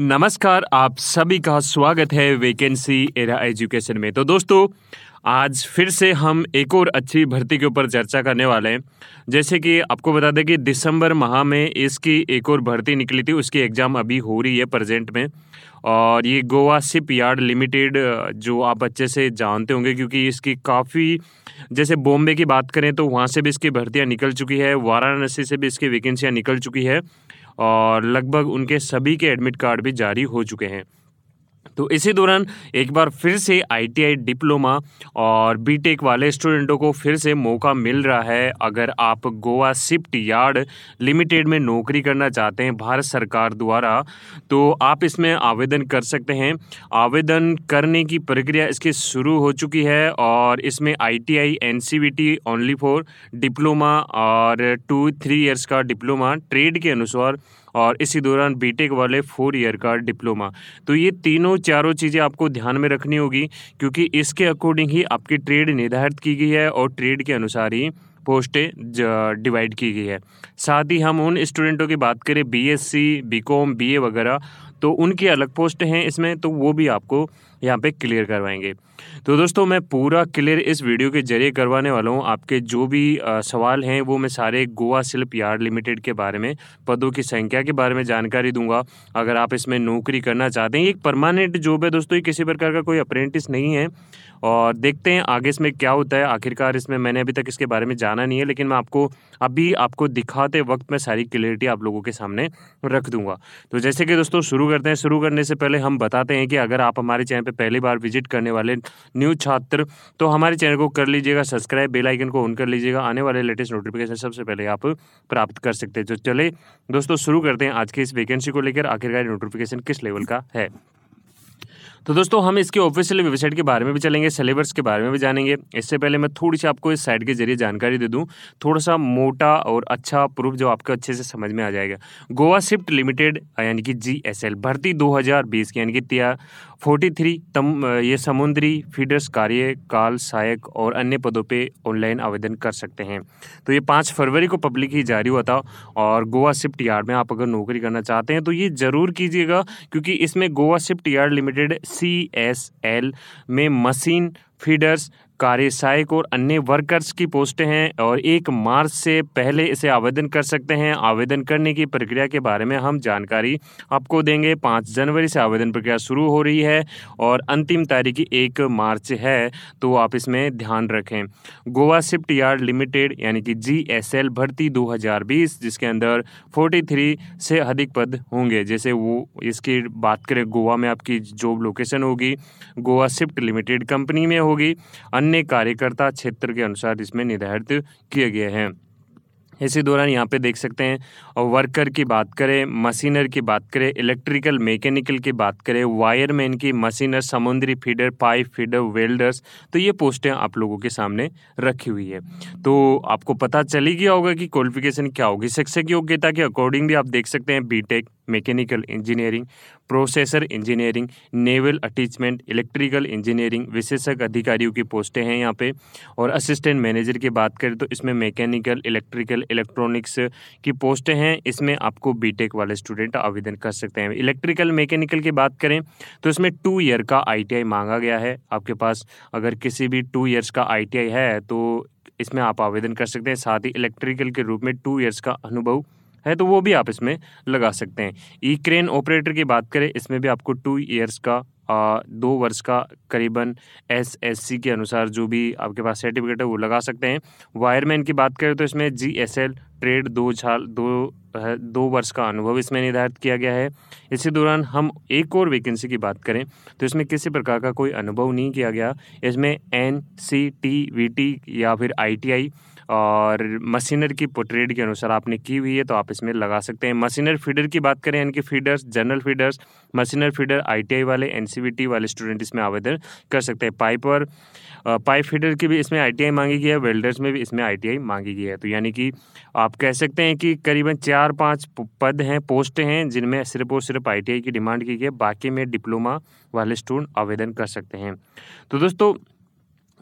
नमस्कार, आप सभी का स्वागत है वैकेंसी एरा एजुकेशन में। तो दोस्तों, आज फिर से हम एक और अच्छी भर्ती के ऊपर चर्चा करने वाले हैं। जैसे कि आपको बता दें कि दिसंबर माह में इसकी एक और भर्ती निकली थी, उसकी एग्ज़ाम अभी हो रही है प्रेजेंट में। और ये गोवा शिप यार्ड लिमिटेड, जो आप अच्छे से जानते होंगे, क्योंकि इसकी काफ़ी, जैसे बॉम्बे की बात करें तो वहाँ से भी इसकी भर्तियाँ निकल चुकी है, वाराणसी से भी इसकी वैकेंसियाँ निकल चुकी है। और लगभग उनके सभी के एडमिट कार्ड भी जारी हो चुके हैं। तो इसी दौरान एक बार फिर से आईटीआई डिप्लोमा और बीटेक वाले स्टूडेंटों को फिर से मौका मिल रहा है। अगर आप गोवा शिफ्ट यार्ड लिमिटेड में नौकरी करना चाहते हैं भारत सरकार द्वारा तो आप इसमें आवेदन कर सकते हैं। आवेदन करने की प्रक्रिया इसकी शुरू हो चुकी है और इसमें ITI NCVT only for diploma और टू थ्री इयर्स का डिप्लोमा ट्रेड के अनुसार और इसी दौरान बीटेक वाले फोर ईयर का डिप्लोमा। तो ये तीनों चारों चीज़ें आपको ध्यान में रखनी होगी, क्योंकि इसके अकॉर्डिंग ही आपकी ट्रेड निर्धारित की गई है और ट्रेड के अनुसार ही पोस्टें डिवाइड की गई है। साथ ही हम उन स्टूडेंटों की बात करें बीएससी बीकॉम बीए वगैरह तो उनकी अलग पोस्ट हैं इसमें तो वो भी आपको यहाँ पे क्लियर करवाएँगे। तो दोस्तों मैं पूरा क्लियर इस वीडियो के ज़रिए करवाने वाला हूँ। आपके जो भी आ, सवाल हैं वो मैं सारे गोवा शिल्प यार्ड लिमिटेड के बारे में पदों की संख्या के बारे में जानकारी दूँगा। अगर आप इसमें नौकरी करना चाहते हैं एक परमानेंट जॉब है दोस्तों ये किसी प्रकार का कोई अप्रेंटिस नहीं है। और देखते हैं आगे इसमें क्या होता है। आखिरकार इसमें मैंने अभी तक इसके बारे में जाना नहीं है लेकिन मैं आपको अभी आपको दिखाते वक्त मैं सारी क्लियरिटी आप लोगों के सामने रख दूँगा। तो जैसे कि दोस्तों शुरू करते हैं। शुरू करने से पहले हम बताते हैं कि अगर आप हमारे चैनल पहली बार विज़िट करने वाले न्यू छात्र तो हमारे चैनल को कर लीजिएगा सब्सक्राइब, बेल आइकन को ऑन कर लीजिएगा। आने वाले लेटेस्ट नोटिफिकेशन सबसे पहले आप प्राप्त कर सकते हैं। तो चले दोस्तों, शुरू करते हैं आज की इस वैकेंसी को लेकर। आखिरकार नोटिफिकेशन किस लेवल का है? तो दोस्तों, हम इसके ऑफिशियल वेबसाइट के बारे में भी चलेंगे सिलेबस के बारे में भी जानेंगे। इससे पहले मैं थोड़ी सी आपको इस साइट के ज़रिए जानकारी दे दूँ। थोड़ा सा मोटा और अच्छा प्रूफ जो आपको अच्छे से समझ में आ जाएगा। गोवा शिफ्ट लिमिटेड, यानी कि जी एस एल भर्ती 2020 की, यानी कि फोर्टी थ्री, तम ये समुद्री फीडर्स कार्य काल सहायक और अन्य पदों पे ऑनलाइन आवेदन कर सकते हैं। तो ये पाँच फरवरी को पब्लिक ही जारी हुआ था और गोवा शिफ्ट यार्ड में आप अगर नौकरी करना चाहते हैं तो ये ज़रूर कीजिएगा क्योंकि इसमें Goa shipyard limited C S L में मशीन फीडर्स कार्य सहायक और अन्य वर्कर्स की पोस्टें हैं और एक मार्च से पहले इसे आवेदन कर सकते हैं। आवेदन करने की प्रक्रिया के बारे में हम जानकारी आपको देंगे। पाँच जनवरी से आवेदन प्रक्रिया शुरू हो रही है और अंतिम तारीख एक मार्च है तो आप इसमें ध्यान रखें। गोवा शिफ्ट यार्ड लिमिटेड यानी कि एल भर्ती 2020 जिसके अंदर 43 से अधिक पद होंगे। जैसे वो इसकी बात करें, गोवा में आपकी जॉब लोकेशन होगी, गोवा शिफ्ट लिमिटेड कंपनी में होगी। अन्य अन्य कार्यकर्ता क्षेत्र के अनुसार इसमें निर्धारित किए गए हैं। इसी दौरान यहाँ पे देख सकते हैं और वर्कर की बात करें, मशीनर की बात करें, इलेक्ट्रिकल मैकेनिकल की बात करें, वायरमैन की, मशीनर, समुद्री फीडर, पाइप फीडर, वेल्डर्स तो ये पोस्टें आप लोगों के सामने रखी हुई है। तो आपको पता चली गया होगा कि क्वालिफिकेशन क्या होगी, शिक्षक योग्यता के अकॉर्डिंग भी आप देख सकते हैं BTech mechanical engineering processor engineering, naval attachment, electrical engineering विशेषज्ञ अधिकारियों की पोस्टें हैं यहाँ पे। और असिस्टेंट मैनेजर की बात करें तो इसमें मैकेनिकल, इलेक्ट्रिकल, इलेक्ट्रॉनिक्स की पोस्टें हैं। इसमें आपको बीटेक वाले स्टूडेंट आवेदन कर सकते हैं। इलेक्ट्रिकल, मैकेनिकल की बात करें तो इसमें टू ईयर का आईटीआई मांगा गया है। आपके पास अगर किसी भी टू ईयर्स का आईटीआई है तो इसमें आप आवेदन कर सकते हैं। साथ ही इलेक्ट्रिकल के रूप में टू ईयर्स का अनुभव है तो वो भी आप इसमें लगा सकते हैं। ई क्रेन ऑपरेटर की बात करें इसमें भी आपको टू ईयर्स का आ, दो वर्ष का करीबन एस एस सी के अनुसार जो भी आपके पास सर्टिफिकेट है वो लगा सकते हैं। वायरमैन की बात करें तो इसमें जी एस एल ट्रेड दो साल दो दो वर्ष का अनुभव इसमें निर्धारित किया गया है। इसी दौरान हम एक और वैकेंसी की बात करें तो इसमें किसी प्रकार का कोई अनुभव नहीं किया गया। इसमें N C T V T या फिर आई टी आई और मशीनर की पोट्रेड के अनुसार आपने की हुई है तो आप इसमें लगा सकते हैं। मशीनर फीडर की बात करें, यानी कि feeders general feeders machinist feeder ITI वाले एनसीवीटी वाले स्टूडेंट इसमें आवेदन कर सकते हैं। पाइप और पाइप फीडर की भी इसमें आईटीआई मांगी गई है वेल्डर्स में भी इसमें आईटीआई मांगी गई है। तो यानी कि आप कह सकते हैं कि करीबन चार पाँच पद हैं पोस्ट हैं, जिनमें सिर्फ़ और सिर्फ़ आईटीआई की डिमांड की गई है। बाकी में डिप्लोमा वाले स्टूडेंट आवेदन कर सकते हैं। तो दोस्तों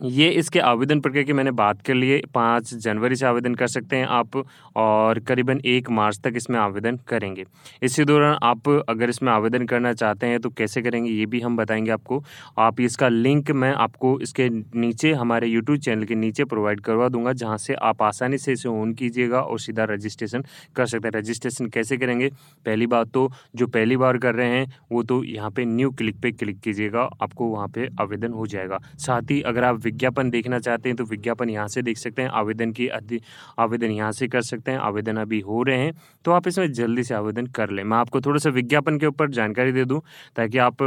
ये इसके आवेदन प्रक्रिया की मैंने बात कर ली है। पाँच जनवरी से आवेदन कर सकते हैं आप और करीबन एक मार्च तक इसमें आवेदन करेंगे। इसी दौरान आप अगर इसमें आवेदन करना चाहते हैं तो कैसे करेंगे ये भी हम बताएँगे आपको। आप इसका लिंक मैं आपको इसके नीचे हमारे यूट्यूब चैनल के नीचे प्रोवाइड करवा दूँगा, जहाँ से आप आसानी से इसे ऑन कीजिएगा और सीधा रजिस्ट्रेशन कर सकते हैं। रजिस्ट्रेशन कैसे करेंगे? पहली बात तो जो पहली बार कर रहे हैं, वो तो यहाँ पर न्यू क्लिक पर क्लिक कीजिएगा, आपको वहाँ पर आवेदन हो जाएगा। साथ ही अगर आप विज्ञापन देखना चाहते हैं तो विज्ञापन यहाँ से देख सकते हैं। आवेदन की आवेदन यहाँ से कर सकते हैं। आवेदन अभी हो रहे हैं तो आप इसमें जल्दी से आवेदन कर लें। मैं आपको थोड़ा सा विज्ञापन के ऊपर जानकारी दे दूँ ताकि आप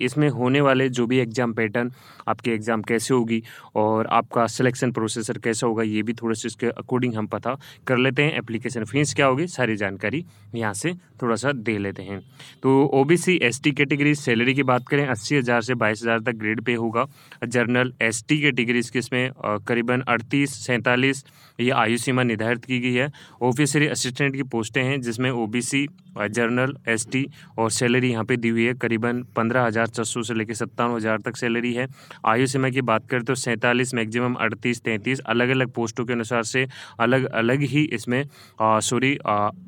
इसमें होने वाले जो भी एग्ज़ाम पैटर्न आपके एग्ज़ाम कैसे होगी और आपका सिलेक्शन प्रोसेसर कैसा होगा, ये भी थोड़ा सा इसके अकॉर्डिंग हम पता कर लेते हैं। एप्लीकेशन फ़ीस क्या होगी, सारी जानकारी यहाँ से थोड़ा सा दे लेते हैं। तो O B C S T category salary की बात करें, अस्सी हज़ार से बाईस हज़ार तक ग्रेड पे होगा। जर्नल एस टी कैटेगरीज के इसमें करीबन अड़तीस, सैंतालीस, ये आयु सीमा निर्धारित की गई है। ऑफिसरी असिस्टेंट की पोस्टें हैं, जिसमें O B C general S T और सैलरी यहाँ पे दी हुई है, करीबन पंद्रह हज़ार छः सौ से लेकर सत्तावन हज़ार तक सैलरी है। आयु सीमा की बात करें तो सैंतालीस, मैक्सिमम अड़तीस, तैंतीस अलग अलग पोस्टों के अनुसार से अलग अलग ही इसमें सॉरी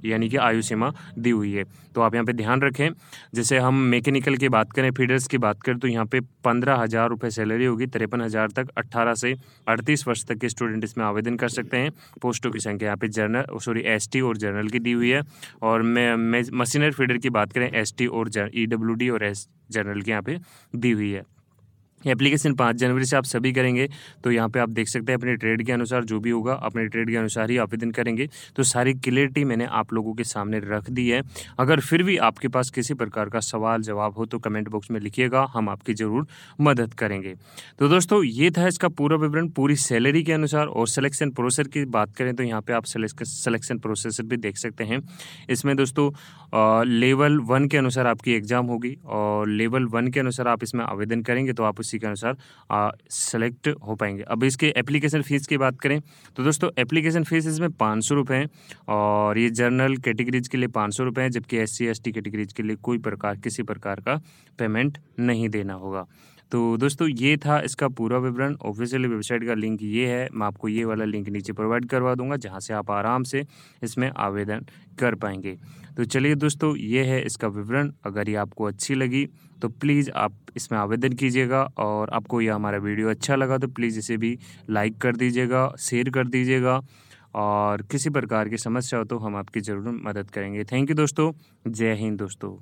यानी कि आयु सीमा दी हुई है। तो आप यहाँ पे ध्यान रखें, जैसे हम मैकेनिकल की बात करें, फीडर्स की बात करें तो यहाँ पे पंद्रह हज़ार रुपये सैलरी होगी, तिरपन हज़ार तक अट्ठारह से अड़तीस वर्ष तक के स्टूडेंट इसमें आवेदन कर सकते हैं, पोस्टों की संख्या। यहाँ पे जर्नल सॉरी, एसटी और जर्नल की दी हुई है। और मैं मशीनर फीडर की बात करें, एसटी और ई डब्ल्यू डी और एस जर्नल की यहाँ पे दी हुई है। एप्लीकेशन पाँच जनवरी से आप सभी करेंगे तो यहाँ पे आप देख सकते हैं अपने ट्रेड के अनुसार जो भी होगा, अपने ट्रेड के अनुसार ही आवेदन करेंगे। तो सारी क्लियरिटी मैंने आप लोगों के सामने रख दी है। अगर फिर भी आपके पास किसी प्रकार का सवाल, जवाब हो तो कमेंट बॉक्स में लिखिएगा, हम आपकी ज़रूर मदद करेंगे। तो दोस्तों, ये था इसका पूरा विवरण, पूरी सैलरी के अनुसार और सिलेक्शन प्रोसेस की बात करें तो यहाँ पर आप सिलेक्शन प्रोसेसर भी देख सकते हैं। इसमें दोस्तों लेवल वन के अनुसार आपकी एग्ज़ाम होगी और लेवल वन के अनुसार आप इसमें आवेदन करेंगे तो आप उसी के अनुसार सेलेक्ट हो पाएँगे। अब इसके एप्लीकेशन फ़ीस की बात करें तो दोस्तों एप्लीकेशन फ़ीस इसमें पाँच सौ रुपये हैं और ये जनरल कैटेगरीज के लिए पाँच सौ रुपये हैं, जबकि S C S T categories के लिए कोई प्रकार, किसी प्रकार का पेमेंट नहीं देना होगा। तो दोस्तों, ये था इसका पूरा विवरण। ऑफिशियल वेबसाइट का लिंक ये है। मैं आपको ये वाला लिंक नीचे प्रोवाइड करवा दूँगा, जहाँ से आप आराम से इसमें आवेदन कर पाएँगे। तो चलिए दोस्तों, ये है इसका विवरण। अगर ये आपको अच्छी लगी तो प्लीज़ आप इसमें आवेदन कीजिएगा और आपको यह हमारा वीडियो अच्छा लगा तो प्लीज़ इसे भी लाइक कर दीजिएगा शेयर कर दीजिएगा और किसी प्रकार की समस्या हो तो हम आपकी ज़रूर मदद करेंगे। थैंक यू दोस्तों। जय हिंद दोस्तों।